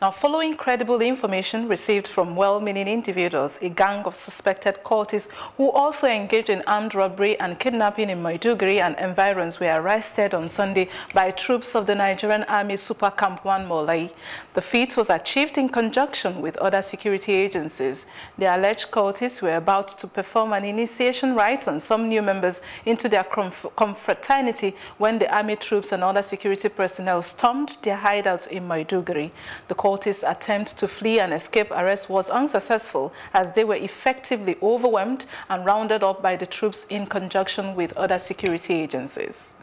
Now, following credible information received from well-meaning individuals, a gang of suspected cultists who also engaged in armed robbery and kidnapping in Maiduguri and environs were arrested on Sunday by troops of the Nigerian Army Super Camp 1 Molai. The feat was achieved in conjunction with other security agencies. The alleged cultists were about to perform an initiation rite on some new members into their confraternity when the army troops and other security personnel stormed their hideouts in Maiduguri. The cultists' attempt to flee and escape arrest was unsuccessful as they were effectively overwhelmed and rounded up by the troops in conjunction with other security agencies.